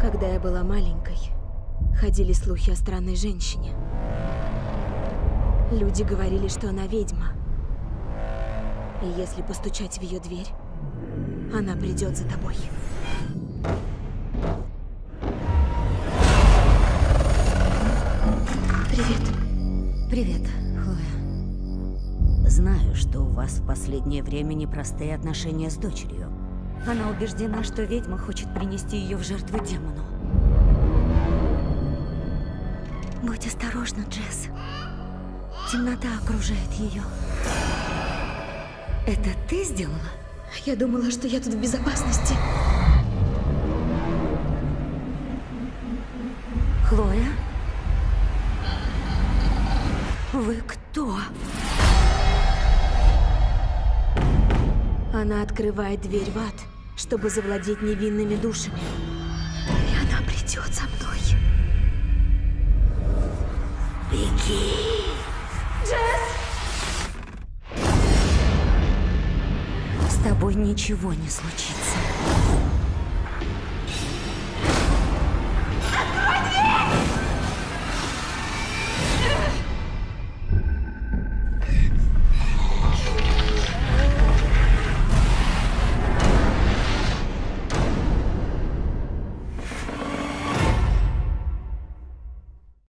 Когда я была маленькой, ходили слухи о странной женщине. Люди говорили, что она ведьма. И если постучать в ее дверь, она придет за тобой. Привет. Привет, Хлоя. Знаю, что у вас в последнее время непростые отношения с дочерью. Она убеждена, что ведьма хочет принести ее в жертву демону. Будь осторожна, Джесс. Темнота окружает ее. Это ты сделала? Я думала, что я тут в безопасности. Хлоя? Вы кто? Она открывает дверь в ад, чтобы завладеть невинными душами. И она придет за мной. Беги! С тобой ничего не случится.